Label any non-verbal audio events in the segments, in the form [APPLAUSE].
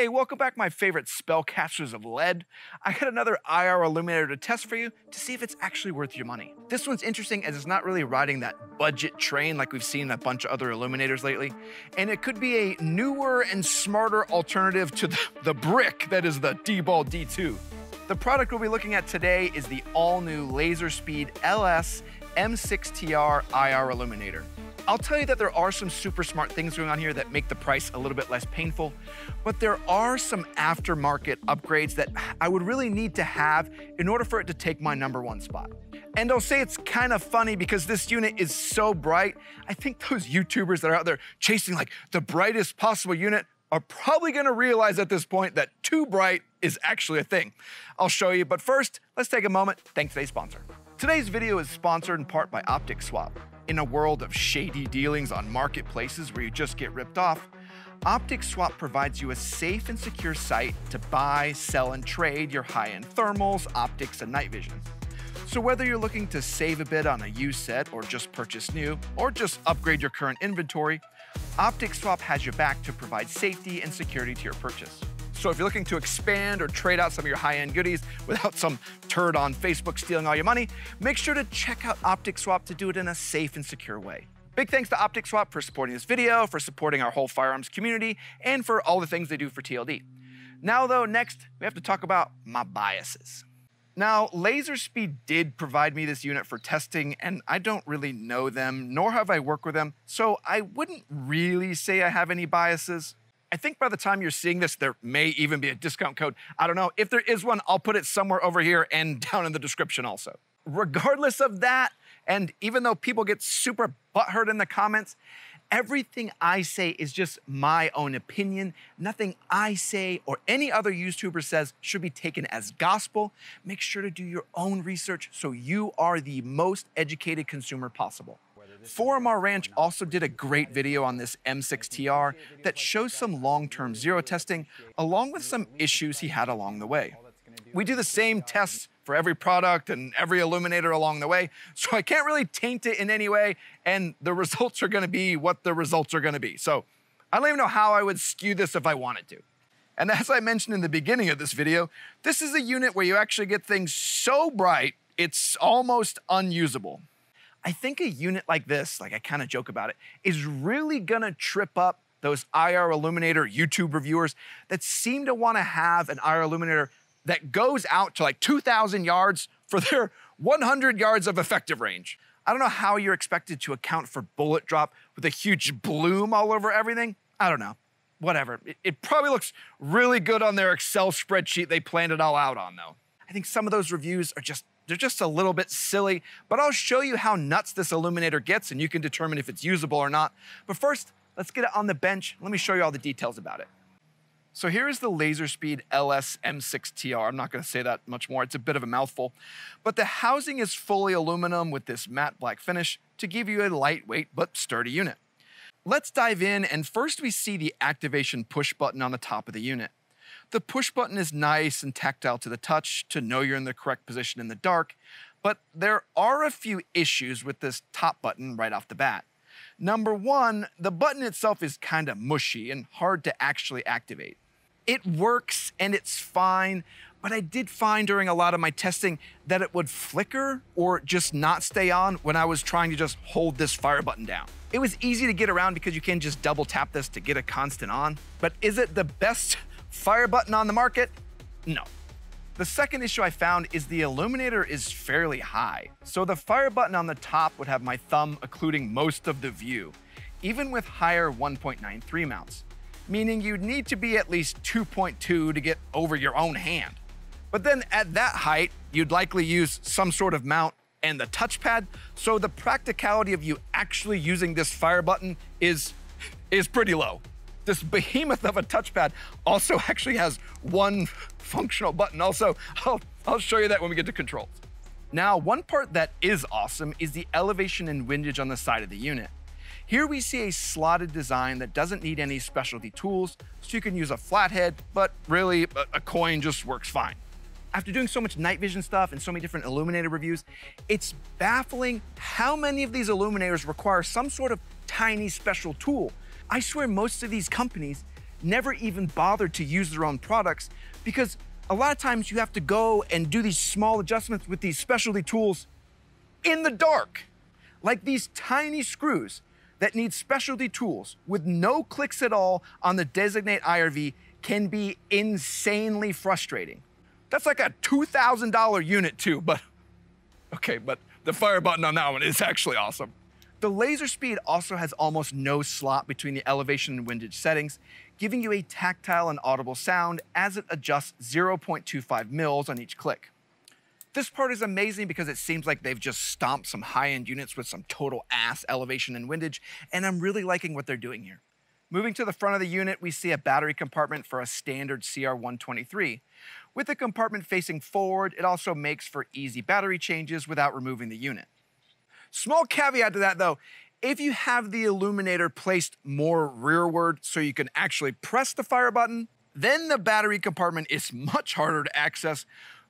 Hey, welcome back, my favorite spellcasters of lead. I got another IR illuminator to test for you to see if it's actually worth your money. This one's interesting as it's not really riding that budget train like we've seen a bunch of other illuminators lately, and it could be a newer and smarter alternative to the, the brick that is the DBAL D2. The product we'll be looking at today is the all-new Laserspeed LS M6TR IR illuminator. I'll tell you that there are some super smart things going on here that make the price a little bit less painful, but there are some aftermarket upgrades that I would really need to have in order for it to take my number one spot. And I'll say it's kind of funny because this unit is so bright. I think those YouTubers that are out there chasing like the brightest possible unit are probably gonna realize at this point that too bright is actually a thing. I'll show you, but first, let's take a moment, thank today's sponsor. Today's video is sponsored in part by OpticSwap. In a world of shady dealings on marketplaces where you just get ripped off, OpticSwap provides you a safe and secure site to buy, sell, and trade your high-end thermals, optics, and night vision. So whether you're looking to save a bit on a used set or just purchase new, or just upgrade your current inventory, OpticSwap has your back to provide safety and security to your purchase. So if you're looking to expand or trade out some of your high-end goodies without some turd on Facebook stealing all your money, make sure to check out OpticSwap to do it in a safe and secure way. Big thanks to OpticSwap for supporting this video, for supporting our whole firearms community, and for all the things they do for TLD. Now though, next, we have to talk about my biases. Now, Laserspeed did provide me this unit for testing, and I don't really know them, nor have I worked with them, so I wouldn't really say I have any biases. I think by the time you're seeing this, there may even be a discount code. I don't know. If there is one, I'll put it somewhere over here and [LAUGHS] down in the description also. Regardless of that, and even though people get super butthurt in the comments, everything I say is just my own opinion. Nothing I say or any other YouTuber says should be taken as gospel. Make sure to do your own research so you are the most educated consumer possible. 4MR Ranch also did a great video on this M6TR that shows some long-term zero testing along with some issues he had along the way. We do the same tests for every product and every illuminator along the way, so I can't really taint it in any way, and the results are gonna be what the results are gonna be. So I don't even know how I would skew this if I wanted to. And as I mentioned in the beginning of this video, this is a unit where you actually get things so bright, it's almost unusable. I think a unit like this, like I kind of joke about it, is really gonna trip up those IR Illuminator YouTube reviewers that seem to wanna have an IR Illuminator that goes out to like 2,000 yards for their [LAUGHS] 100 yards of effective range. I don't know how you're expected to account for bullet drop with a huge bloom all over everything. I don't know. Whatever. It, it probably looks really good on their Excel spreadsheet they planned it all out on, though. I think some of those reviews are just they're just a little bit silly, but I'll show you how nuts this illuminator gets and you can determine if it's usable or not. But first, let's get it on the bench. Let me show you all the details about it. So here is the Laserspeed LS M6TR. I'm not gonna say that much more, it's a bit of a mouthful. But the housing is fully aluminum with this matte black finish to give you a lightweight but sturdy unit. Let's dive in and first we see the activation push button on the top of the unit. The push button is nice and tactile to the touch to know you're in the correct position in the dark, but there are a few issues with this top button right off the bat. Number one, the button itself is kind of mushy and hard to actually activate. It works and it's fine, but I did find during a lot of my testing that it would flicker or just not stay on when I was trying to just hold this fire button down. It was easy to get around because you can just double tap this to get a constant on, but is it the best Fire button on the market? No. The second issue I found is the illuminator is fairly high. So the fire button on the top would have my thumb occluding most of the view, even with higher 1.93 mounts, meaning you'd need to be at least 2.2 to get over your own hand. But then at that height, you'd likely use some sort of mount and the touchpad, so the practicality of you actually using this fire button is, is pretty low this behemoth of a touchpad also [LAUGHS] actually has one functional button. Also, I'll, I'll show you that when we get to controls. Now, one part that is awesome is the elevation and windage on the side of the unit. Here we see a slotted design that doesn't need any specialty tools, so you can use a flathead, but really a coin just works fine. After doing so much night vision stuff and so many different illuminator reviews, it's baffling how many of these illuminators require some sort of tiny special tool I swear most of these companies never even bother to use their own products because a lot of times you have to go and do these small adjustments with these specialty tools in the dark, like these tiny screws that need specialty tools with no clicks at all on the designate IRV can be insanely frustrating. That's like a $2,000 unit too, but okay, but the fire button on that one is actually awesome. The Laserspeed also has almost no slot between the elevation and windage settings, giving you a tactile and audible sound as it adjusts 0.25 mils on each click. This part is amazing because it seems like they've just stomped some high-end units with some total ass elevation and windage, and I'm really liking what they're doing here. Moving to the front of the unit, we see a battery compartment for a standard CR123. With the compartment facing forward, it also makes for easy battery changes without removing the unit. Small caveat to that though, if you have the illuminator placed more rearward so you can actually press the fire button, then the battery compartment is [LAUGHS] much harder to access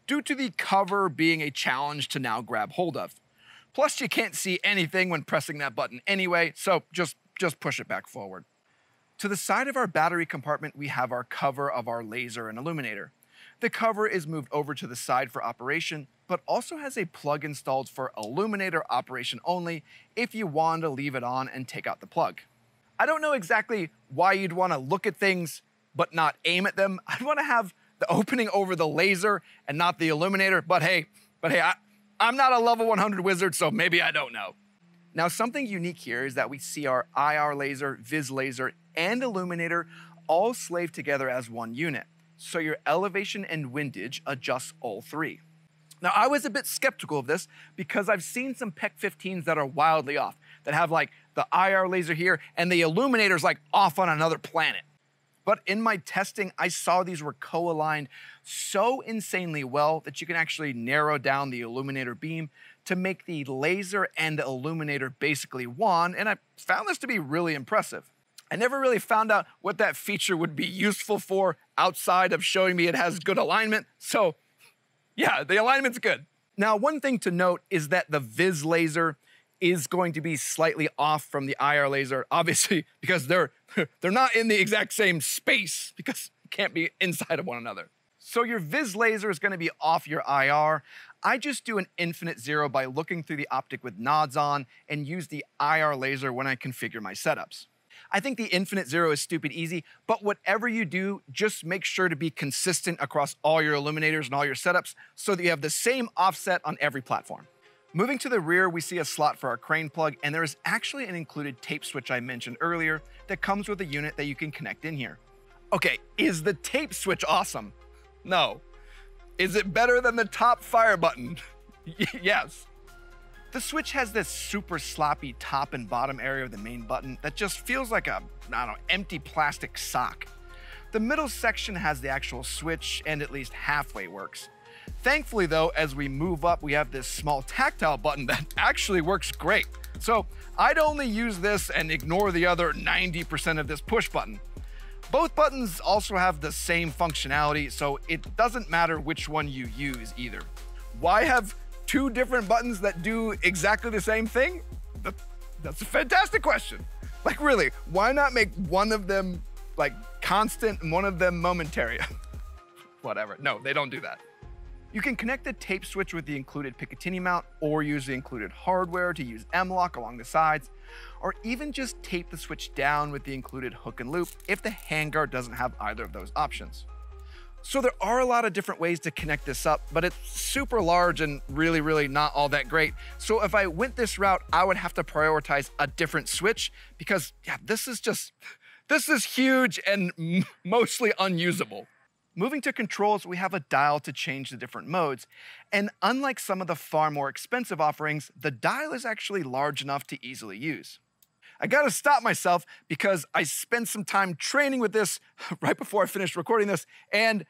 due to the cover being a challenge to now grab hold of. Plus, you can't see anything when pressing that button anyway, so just, just push it back forward. To the side of our battery compartment, we have our cover of our laser and illuminator. The cover is moved over to the side for operation, but also has a plug installed for illuminator operation only if you want to leave it on and take out the plug. I don't know exactly why you'd want to look at things but not aim at them. I'd want to have the opening over the laser and not the illuminator, but hey, but hey, I, I'm not a level 100 wizard, so maybe I don't know. Now, something unique here is that we see our IR laser, Viz laser, and illuminator all slave together as one unit. So your elevation and windage adjusts all three. Now, I was a bit skeptical of this because I've seen some PEQ 15s that are wildly off, that have like the IR laser here and the illuminator's like off on another planet. But in my testing, I saw these were co-aligned so insanely well that you can actually narrow down the illuminator beam to make the laser and the illuminator basically one, and I found this to be really impressive. I never really found out what that feature would be useful for outside of showing me it has good alignment, so yeah, the alignment's good. Now, one thing to note is that the Viz laser is going to be slightly off from the IR laser, obviously, [LAUGHS] because they're [LAUGHS] they're not in the exact same space because it can't be inside of one another. So your Viz laser is going to be off your IR. I just do an infinite zero by looking through the optic with nods on and use the IR laser when I configure my setups. I think the infinite zero is stupid easy, but whatever you do, just make sure to be consistent across all your illuminators and all your setups so that you have the same offset on every platform. Moving to the rear, we see a slot for our crane plug, and there is actually an included tape switch I mentioned earlier that comes with a unit that you can connect in here. Okay, is the tape switch awesome? No. Is it better than the top fire button? [LAUGHS] yes. The Switch has this super sloppy top and bottom area of the main button that just feels like a, I don't know, empty plastic sock. The middle section has the actual switch and at least halfway works. Thankfully though, as we move up, we have this small tactile button that [LAUGHS] actually works great. So I'd only use this and ignore the other 90% of this push button. Both buttons also have the same functionality, so it doesn't matter which one you use either. Why have two different buttons that do exactly the same thing? That's a fantastic question. Like, really, why not make one of them like constant and one of them momentary? [LAUGHS] Whatever. No, they don't do that. You can connect the tape switch with the included Picatinny mount or use the included hardware to use M-LOK along the sides, or even just tape the switch down with the included hook and loop if the handguard doesn't have either of those options. So there are a lot of different ways to connect this up, but it's super large and really, really not all that great. So if I went this route, I would have to prioritize a different switch because yeah, this is just, this is huge and mostly unusable. Moving to controls, we have a dial to change the different modes. And unlike some of the far more expensive offerings, the dial is actually large enough to easily use. I gotta stop myself because I spent some time training with this [LAUGHS] right before I finished recording this, and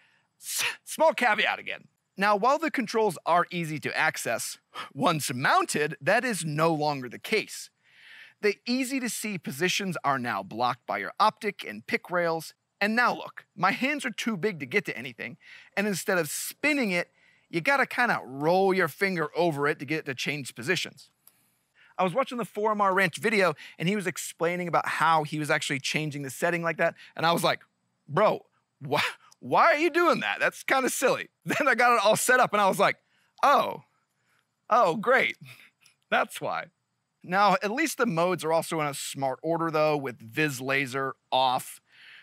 small caveat again. Now, while the controls are easy to access, once mounted, that is no longer the case. The easy to see positions are now blocked by your optic and pick rails. And now look, my hands are too big to get to anything, and instead of spinning it, you gotta kind of roll your finger over it to get it to change positions. I was watching the 4MR Ranch video and he was explaining about how he was actually changing the setting like that. And I was like, bro, why, why are you doing that? That's kind of silly. [LAUGHS] Then I got it all set up and I was like, oh, oh, great. That's why. Now, at least the modes are also in a smart order though, with Viz Laser off,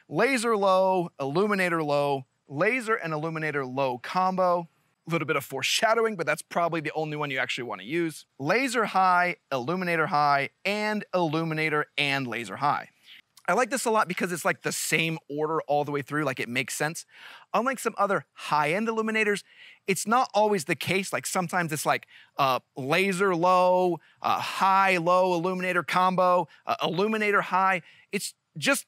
Laser low, Illuminator low, Laser and Illuminator low combo, little bit of foreshadowing, but that's probably the only one you actually want to use. Laser high, Illuminator high, and Illuminator and Laser high. I like this a lot because it's like the same order all the way through, like it makes sense. Unlike some other high end illuminators, it's not always the case. Like sometimes it's like uh, laser low, uh, high low illuminator combo, uh, illuminator high. It's just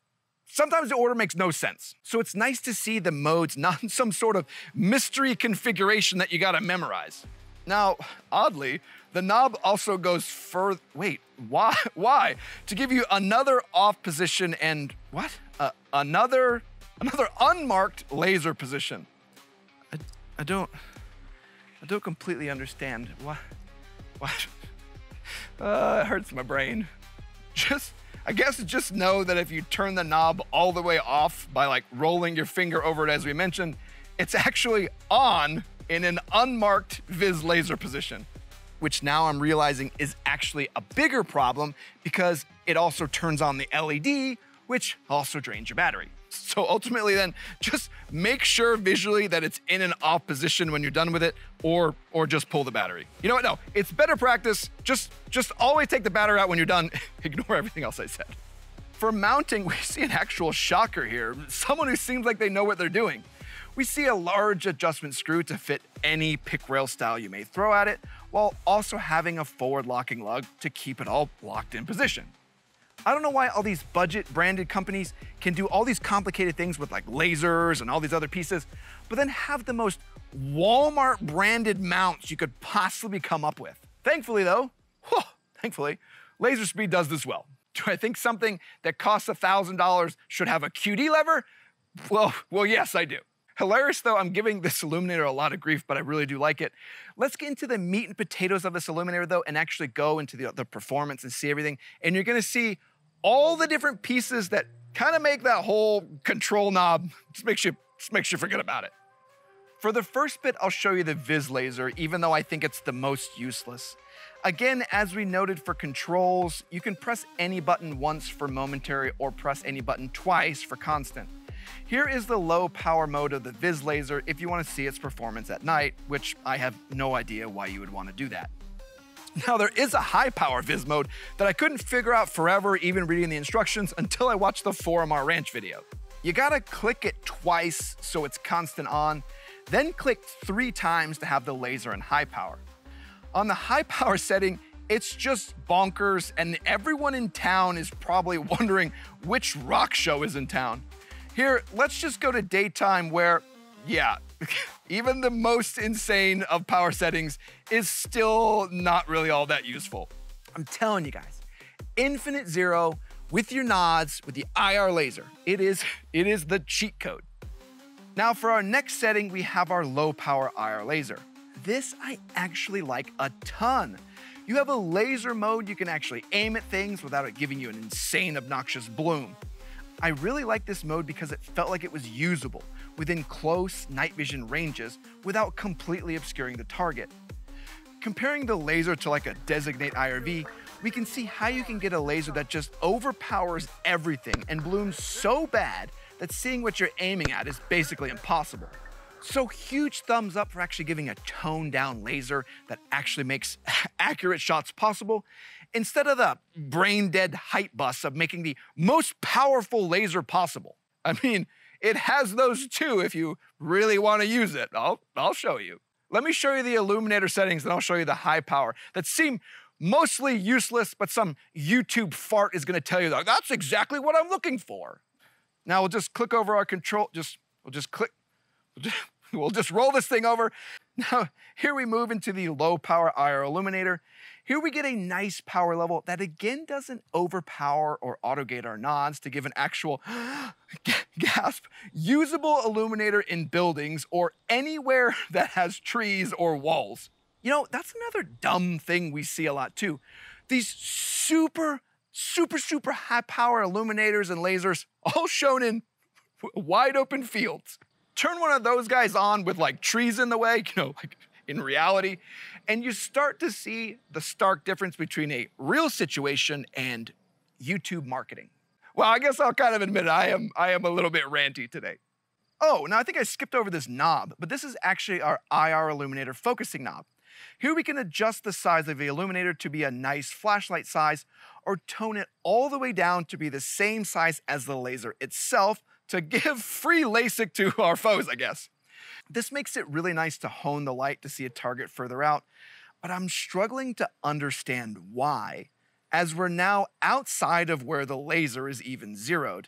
sometimes the order makes no sense. So it's nice to see the modes [LAUGHS] not some sort of mystery configuration that you gotta memorize. Now, oddly, the knob also goes further. Wait, why? [LAUGHS] Why? To give you another off position and what? Uh, another, another unmarked laser position. I, I don't, I don't completely understand. What? What? [LAUGHS] Uh, it hurts my brain. Just, I guess just know that if you turn the knob all the way off by like rolling your finger over it as we mentioned, it's actually on in an unmarked Viz laser position, which now I'm realizing is actually a bigger problem because it also turns on the LED, which also drains your battery. So ultimately then just make sure visually that it's in an off position when you're done with it or or just pull the battery. You know what? No, it's better practice. Just just always take the battery out when you're done. [LAUGHS] Ignore everything else I said. For mounting, [LAUGHS] we see an actual shocker here. Someone who seems like they know what they're doing. We see a large adjustment screw to fit any pick rail style you may throw at it, while also having a forward locking lug to keep it all locked in position. I don't know why all these budget branded companies can do all these complicated things with like lasers and all these other pieces, but then have the most Walmart branded mounts you could possibly come up with. Thankfully though, whew, thankfully, Laserspeed does this well. Do I think something that costs $1,000 should have a QD lever? Well, well, yes, I do. Hilarious though, I'm giving this illuminator a lot of grief, but I really do like it. Let's get into the meat and potatoes of this illuminator though, and actually go into the, the performance and see everything. And you're gonna see all the different pieces that kind of make that whole control knob, just makes you, just makes you forget about it. For the first bit, I'll show you the Viz laser, even though I think it's the most useless. Again, as we noted for controls, you can press any button once for momentary or press any button twice for constant. Here is the low power mode of the Viz laser if you want to see its performance at night, which I have no idea why you would want to do that. Now there is a high power Viz mode that I couldn't figure out forever even reading the instructions until I watched the 4MR Ranch video. You gotta click it twice so it's constant on, then click three times to have the laser in high power. On the high power [LAUGHS] setting, it's just bonkers and everyone in town is probably wondering which rock show is in town. Here, let's just go to daytime where, yeah, [LAUGHS] even the most insane of power settings is still not really all that useful. I'm telling you guys, Infinite Zero with your nods, with the IR laser, it is, it is the cheat code. Now for our next setting, we have our low power IR laser. This I actually like a ton. You have a laser mode you can actually aim at things without it giving you an insane obnoxious bloom. I really like this mode because it felt like it was usable within close night vision ranges without completely obscuring the target. Comparing the laser to like a designate IRV, we can see how you can get a laser that just overpowers everything and blooms so bad that seeing what you're aiming at is basically impossible. So huge thumbs up for actually giving a toned down laser that actually makes [LAUGHS] accurate shots possible instead of the brain dead hype bus of making the most powerful laser possible. I mean, it has those too if you really want to use it. I'll, I'll show you. Let me show you the illuminator settings and I'll show you the high power that seem mostly useless, but some YouTube fart is gonna tell you that that's exactly what I'm looking for. Now we'll just click over our control, just, we'll just click, we'll just, [LAUGHS] we'll just roll this thing over. Now, here we move into the low power IR illuminator. Here we get a nice power level that again doesn't overpower or autogate our nods to give an actual [GASPS] gasp, usable illuminator in buildings or anywhere [LAUGHS] that has trees or walls. You know, that's another dumb thing we see a lot too. These super, super, super high power illuminators and lasers, all shown in wide open fields. Turn one of those guys on with like trees in the way, [LAUGHS] you know, like in reality, and you start to see the stark difference between a real situation and YouTube marketing. Well, I guess I'll kind of admit it, I am I am a little bit ranty today. Oh, now I think I skipped over this knob, but this is actually our IR illuminator focusing knob. Here we can adjust the size of the illuminator to be a nice flashlight size or tone it all the way down to be the same size as the laser itself to [LAUGHS] give free LASIK to our foes, I guess. This makes it really nice to hone the light to see a target further out, but I'm struggling to understand why, as we're now outside of where the laser is even zeroed.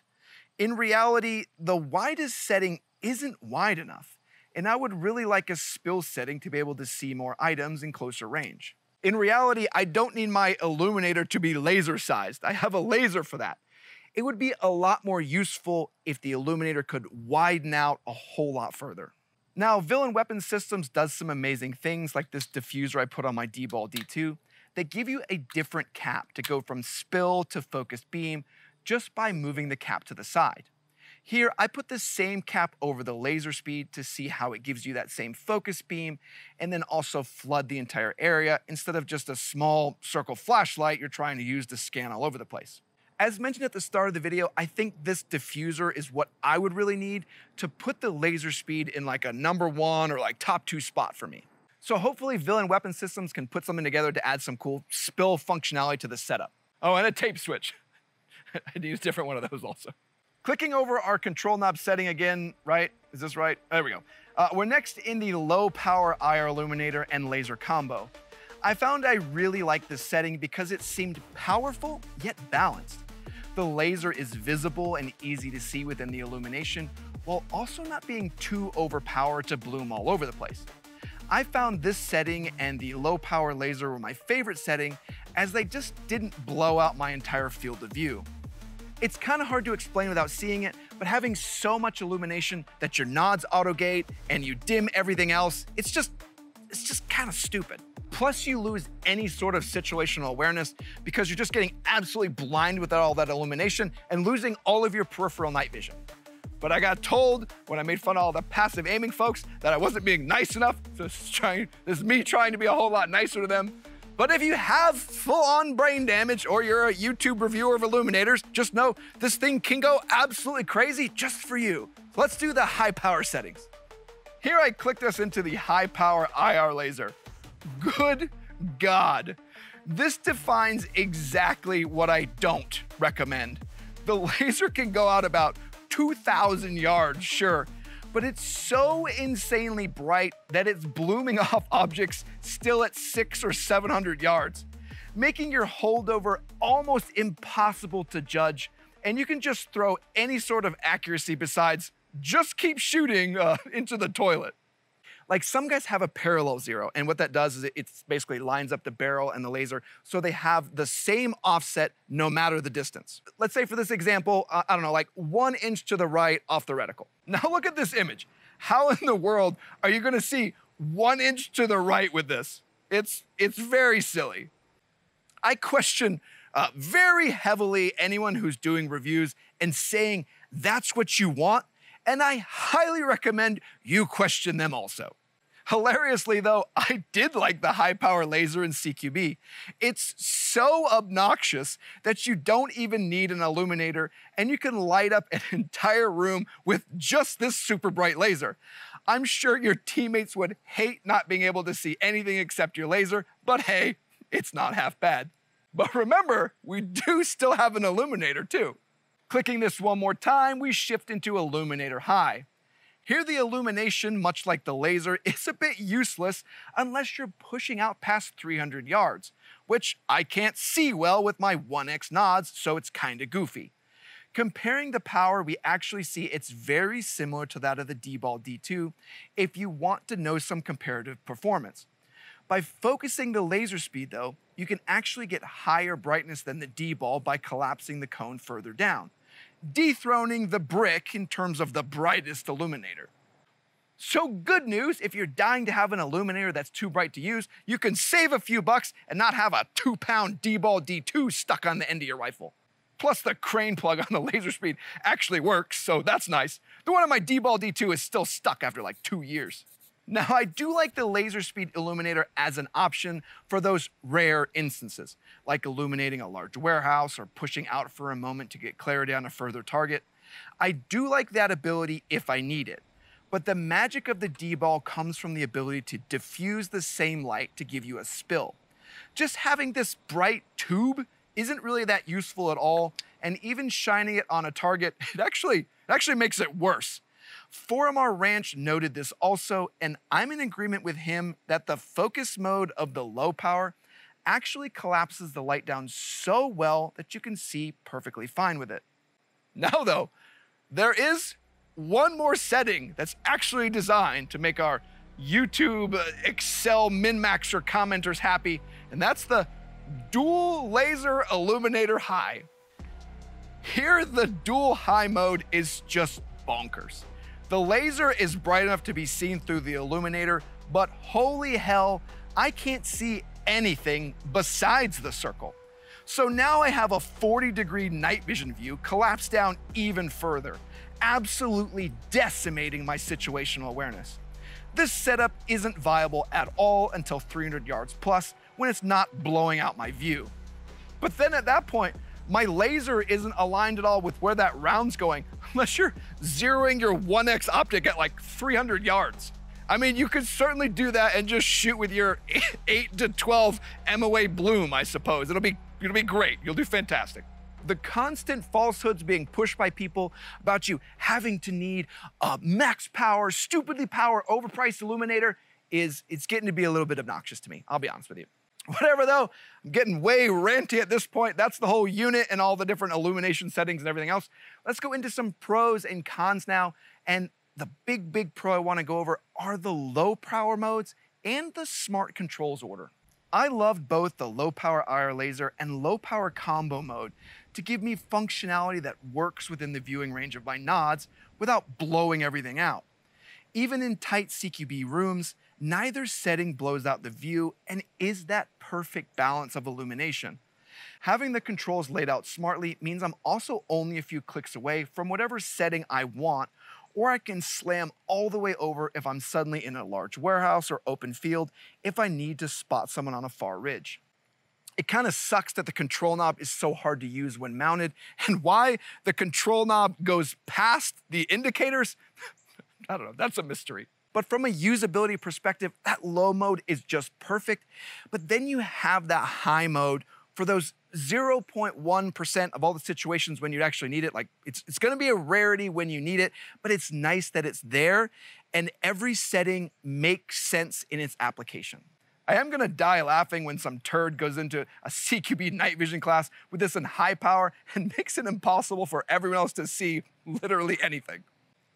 In reality, the widest setting isn't wide enough and I would really like a spill setting to be able to see more items in closer range. In reality, I don't need my illuminator to be laser sized. I have a laser for that. It would be a lot more useful if the illuminator could widen out a whole lot further. Now, Villain Weapon Systems does some amazing things like this diffuser I put on my DBAL D2 that give you a different cap to go from spill to focused beam just by moving the cap to the side. Here, I put the same cap over the Laserspeed to see how it gives you that same focus beam and then also flood the entire area instead of just a small circle flashlight you're trying to use to scan all over the place. As mentioned at the start of the video, I think this diffuser is what I would really need to put the Laserspeed in like a number one or like top two spot for me. So hopefully Villain Weapon Systems can put something together to add some cool spill functionality to the setup. Oh, and a tape switch. [LAUGHS] I'd use a different one of those also. Clicking over our control knob setting again, right? Is this right? There we go. Uh, we're next in the low power IR illuminator and laser combo. I found I really liked this setting because it seemed powerful yet balanced. The laser is visible and easy to see within the illumination while also not being too overpowered to bloom all over the place. I found this setting and the low power laser were my favorite setting as they just didn't blow out my entire field of view. It's kind of hard to explain without seeing it, but having so much illumination that your nods autogate and you dim everything else, it's just, it's just kind of stupid. Plus, you lose any sort of situational awareness because you're just getting absolutely blind without all that illumination and losing all of your peripheral night vision. But I got told when I made fun of all the passive aiming folks that I wasn't being nice enough. So this is, trying, this is me trying to be a whole lot nicer to them. But if you have full on brain damage or you're a YouTube reviewer of illuminators, just know this thing can go absolutely crazy just for you. Let's do the high power settings. Here I clicked us into the high power IR laser. Good God. This defines exactly what I don't recommend. The [LAUGHS] laser can go out about 2,000 yards, sure, but it's so insanely bright that it's blooming [LAUGHS] off objects still at six or 700 yards, making your holdover almost impossible to judge. And you can just throw any sort of accuracy besides just keep shooting uh, [LAUGHS] into the toilet. Like some guys have a parallel zero, and what that does is it basically lines up the barrel and the laser so they have the same offset no matter the distance. Let's say for this example, uh, I don't know, like one inch to the right off the reticle. [LAUGHS] Now look at this image. How in the world are you gonna see one inch to the right with this? It's, it's very silly. I question uh, very heavily anyone who's doing reviews and saying that's what you want, and I highly recommend you question them also. Hilariously, though, [LAUGHS] I did like the high power laser in CQB. It's so obnoxious that you don't even need an illuminator and you can light up an [LAUGHS] entire room with just this super bright laser. I'm sure your teammates would hate not being able to see anything except your laser, but hey, it's not half bad. But remember, we do still have an illuminator too. Clicking this one more time, we shift into Illuminator High. Here, the illumination, much like the laser, [LAUGHS] is a bit useless unless you're pushing out past 300 yards, which I can't see well with my 1x nods, so it's kinda goofy. Comparing the power, we actually see it's very similar to that of the DBAL D2 if you want to know some comparative performance. By focusing the Laserspeed though, you can actually get higher brightness than the DBAL by collapsing the cone further down dethroning the brick in terms of the brightest illuminator. So good news, if you're dying to have an illuminator that's too bright to use, you can save a few bucks and not have a two pound DBAL D2 stuck on the end of your rifle. Plus, the crane plug on the [LAUGHS] Laserspeed actually works, so that's nice. The one on my DBAL D2 is still stuck after like two years. Now, I do like the Laserspeed illuminator as an option for those rare instances, like illuminating a large warehouse or pushing out for a moment to get clarity on a further target. I do like that ability if I need it, but the magic of the DBAL comes from the ability to diffuse the same light to give you a spill. Just having this bright tube isn't really that useful at all, and even shining it on a target, [LAUGHS] it actually, it actually makes it worse. 4MR Ranch noted this also, and I'm in agreement with him that the focus mode of the low power actually collapses the light down so well that you can see perfectly fine with it. Now, though, there is one more setting that's actually designed to make our YouTube uh, Excel min-maxer commenters happy, and that's the dual laser illuminator high. Here, the dual high mode is just bonkers. The laser is bright enough to be seen through the illuminator, but holy hell, I can't see anything besides the circle. So now I have a 40 degree night vision view collapsed down even further, absolutely decimating my situational awareness. This setup isn't viable at all until 300 yards plus when it's not blowing out my view. But then at that point, my laser isn't aligned at all with where that round's going, [LAUGHS] unless you're zeroing your 1x optic at like 300 yards. I mean, you could certainly do that and just shoot with your [LAUGHS] 8 to 12 MOA bloom, I suppose. It'll be, it'll be great. You'll do fantastic. The constant falsehoods being pushed by people about you having to need a max power, stupidly power, overpriced illuminator is it's getting to be a little bit obnoxious to me. I'll be honest with you. Whatever though, I'm getting way ranty at this point. That's the whole unit and all the different illumination settings and everything else. Let's go into some pros and cons now. And the big, big pro I wanna go over are the low power modes and the smart controls order. I loved both the low power IR laser and low power combo mode to give me functionality that works within the viewing range of my nods without blowing everything out. Even in tight CQB rooms, neither setting blows out the view and is that perfect balance of illumination. Having the controls laid out smartly means I'm also only a few clicks away from whatever setting I want, or I can slam all the way over if I'm suddenly in a large warehouse or open field if I need to spot someone on a far ridge. It kind of sucks that the control knob is so hard to use when mounted, [LAUGHS] and why the control knob goes past the indicators, I don't know, that's a mystery. But from a usability perspective, that low mode is just perfect. But then you have that high mode for those 0.1% of all the situations when you'd actually need it. Like it's, it's gonna be a rarity when you need it, but it's nice that it's there and every setting makes sense in its application. I am gonna die laughing when some turd goes into a CQB night vision class with this in high power and [LAUGHS] makes it impossible for everyone else to see literally anything.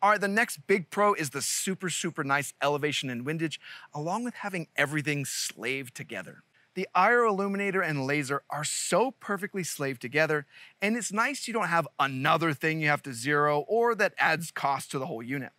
All right, the next big pro is the super, super nice elevation and windage, along with having everything slaved together. The IR illuminator and laser are so perfectly slaved together, and it's nice you don't have another thing you have to zero or that adds cost to the whole unit.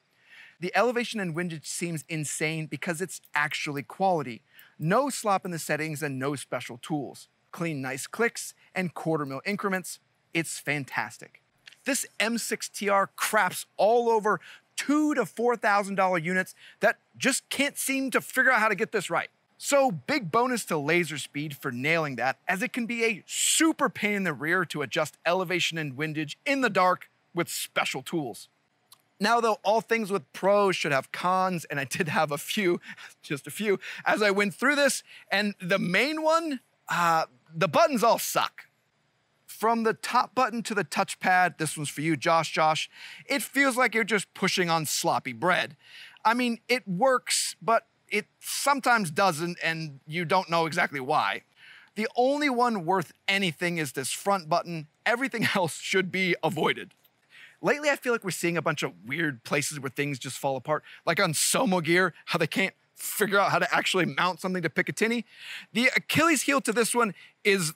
The elevation and windage seems insane because it's actually quality. No slop in the settings and no special tools. Clean, nice clicks and quarter mil increments. It's fantastic. This M6TR craps all over two to four thousand dollar units that just can't seem to figure out how to get this right. So big bonus to Laserspeed for nailing that as it can be a super pain in the rear to adjust elevation and windage in the dark with special tools. Now though, all things with pros should have cons and I did have a few, [LAUGHS] just a few, as I went through this and the main one, uh, the buttons all suck. From the top button to the touchpad, this one's for you, Josh, Josh, it feels like you're just pushing on sloppy bread. I mean, it works, but it sometimes doesn't, and you don't know exactly why. The only one worth anything is this front button. Everything [LAUGHS] else should be avoided. Lately, I feel like we're seeing a bunch of weird places where things just fall apart, like on Somo Gear, how they can't figure out how to actually mount something to Picatinny. The Achilles heel to this one is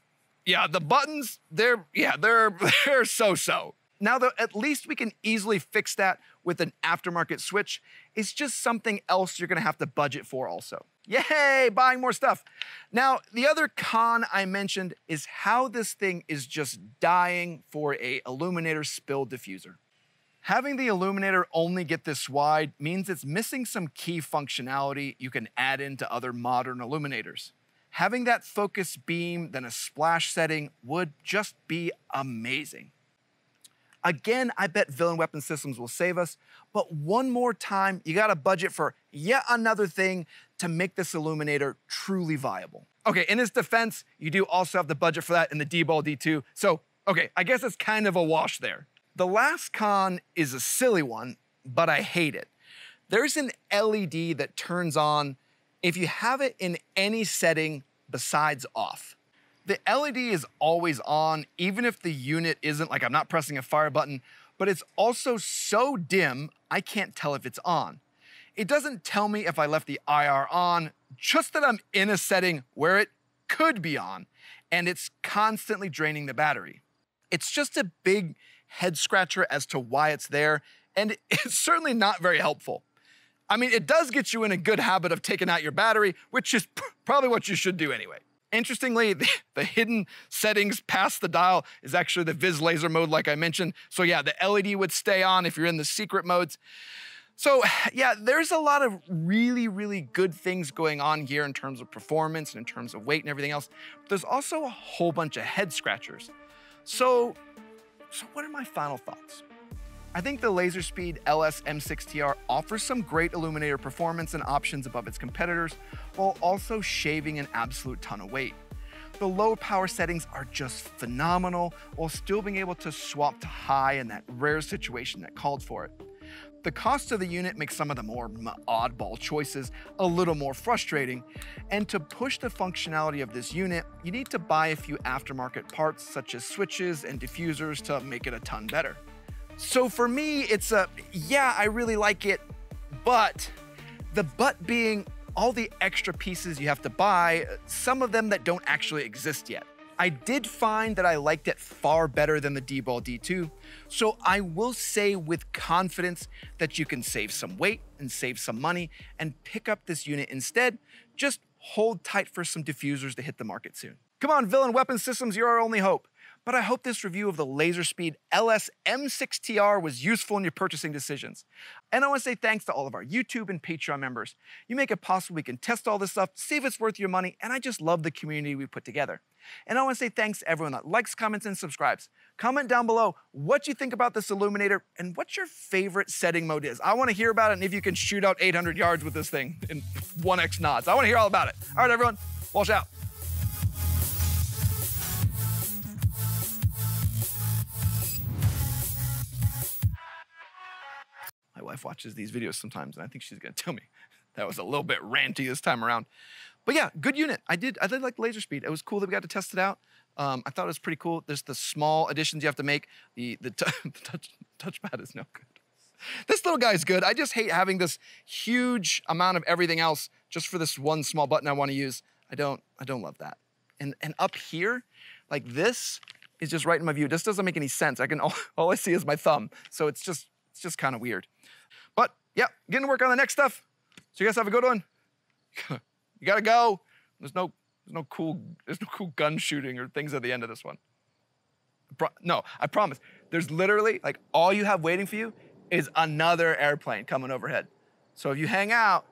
yeah, the buttons, they're, yeah, they're, [LAUGHS] they're so-so. Now, though, at least we can easily fix that with an aftermarket switch. It's just something else you're gonna have to budget for also. Yay, buying more stuff. Now, the other con I mentioned is how this thing is just dying for a illuminator spill diffuser. Having the illuminator only get this wide means it's missing some key functionality you can add into other modern illuminators. Having that focus beam, then a splash setting would just be amazing. Again, I bet Villain Weapon Systems will save us, but one more time, you gotta budget for yet another thing to make this illuminator truly viable. Okay, in its defense, you do also have the budget for that in the DBAL D2, so okay, I guess it's kind of a wash there. The last con is a silly one, but I hate it. There's an LED that turns on if you have it in any setting besides off. The LED is always on, even if the unit isn't, like I'm not pressing a fire button, but it's also so dim, I can't tell if it's on. It doesn't tell me if I left the IR on, just that I'm in a setting where it could be on, and it's constantly draining the battery. It's just a big head scratcher as to why it's there, and [LAUGHS] it's certainly not very helpful. I mean, it does get you in a good habit of taking out your battery, which is probably what you should do anyway. Interestingly, the, the, hidden settings past the dial is actually the Viz laser mode, like I mentioned. So yeah, the LED would stay on if you're in the secret modes. So yeah, there's a lot of really, really good things going on here in terms of performance and in terms of weight and everything else. But there's also a whole bunch of head scratchers. So, so what are my final thoughts? I think the Laserspeed LS M6TR offers some great illuminator performance and options above its competitors, while also shaving an absolute ton of weight. The low power settings are just phenomenal, while still being able to swap to high in that rare situation that called for it. The cost of the unit makes some of the more oddball choices a little more frustrating, and to push the functionality of this unit, you need to buy a few aftermarket parts such as switches and diffusers to make it a ton better. So for me, it's a, yeah, I really like it, but the but being all the extra pieces you have to buy, some of them that don't actually exist yet. I did find that I liked it far better than the DBAL D2, so I will say with confidence that you can save some weight and save some money and pick up this unit instead. Just hold tight for some diffusers to hit the market soon. Come on, Villain Weapon Systems, you're our only hope but I hope this review of the Laserspeed LS M6TR was useful in your purchasing decisions. And I want to say thanks to all of our YouTube and Patreon members. You make it possible we can test all this stuff, see if it's worth your money, and I just love the community we put together. And I want to say thanks to everyone that likes, comments, and subscribes. Comment down below what you think about this Illuminator and what your favorite setting mode is. I want to hear about it and if you can shoot out 800 yards with this thing in 1x nods. I want to hear all about it. All right, everyone, Walsh out. Wife watches these videos sometimes, and I think she's gonna tell me [LAUGHS] that was a little bit ranty this time around. But yeah, good unit. I did I did like Laserspeed. It was cool that we got to test it out. Um, I thought it was pretty cool. There's the small additions you have to make. The the, [LAUGHS] the touch touchpad is no good. [LAUGHS] This little guy's good. I just hate having this huge amount of everything else just for this one small button I want to use. I don't I don't love that. And and up here, like this is just right in my view. This doesn't make any sense. I can all, all I see is my thumb. So it's just it's just kind of weird. Yeah, getting to work on the next stuff. So you guys have a good one. [LAUGHS] you gotta go. There's no there's no cool there's no cool gun shooting or things at the end of this one. no, I promise. There's literally like all you have waiting for you is another airplane coming overhead. So if you hang out,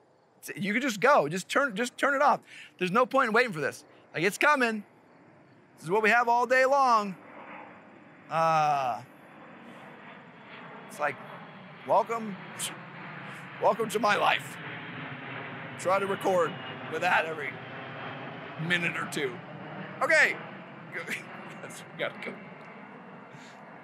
you can just go. Just turn just turn it off. There's no point in waiting for this. Like it's coming. This is what we have all day long. Uh, it's like welcome, welcome to my life. Try to record with that every minute or two. Okay, [LAUGHS] gotta go.